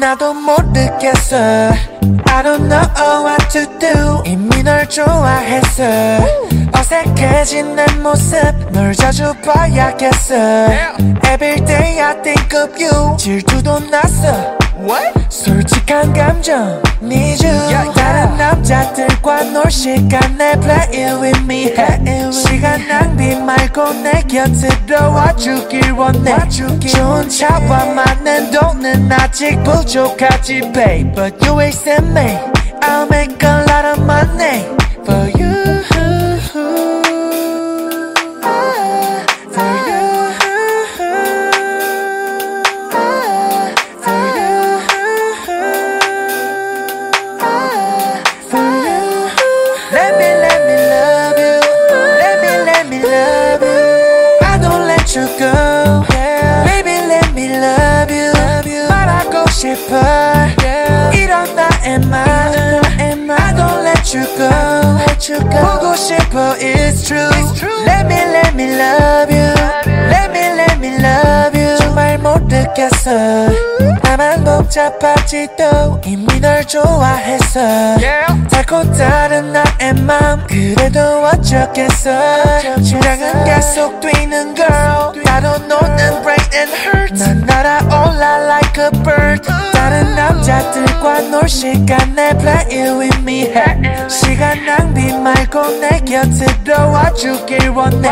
나도 모르겠어 I don't know what to do 이미 널 좋아했어 어색해진 내 모습 널 자주 봐야겠어 Everyday I think of you 질투도 났어 솔직한 감정 need you 다른 남자들과 놀 시간에 play it with me 해 시간 낭비 말고 내 곁으로 와주길 원해 좋은 차와 많은 돈은 아직 부족하지 babe But you wasted me I'll make a lot of money for you Ah, For you 싶어 이런 나의 맘 I don't let you go 보고 싶어 it's true Let me let me love you Let me let me love you 정말 모르겠어 나만 복잡하지도 이미 널 좋아했어 달고 다른 나의 맘 그래도 어쩌겠어 심장은 계속 뛰는 girl 따로 노는 brain and hurt 난 like a bird 다른 남자들과 놀 시간에 play it with me 해 시간 낭비 말고 내 곁으로 와주길 원해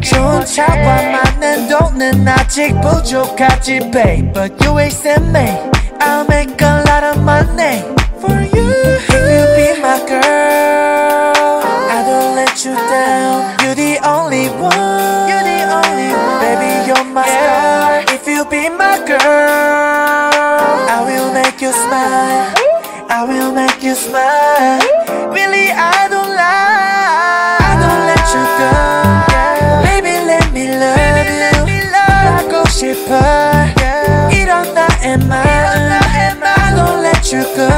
좋은 차와 많은 돈은 아직 부족하지 babe But you wasted me I'll make a lot of money for you If you be my girl I don't let you down You're the only one You're the only one Baby you're my star If you be my girl I will make you smile. Really, I don't lie. I don't let you go. Yeah. Baby, let me love Baby, you. Let me love 나고 싶어 yeah. 일어나 and I don't let you go.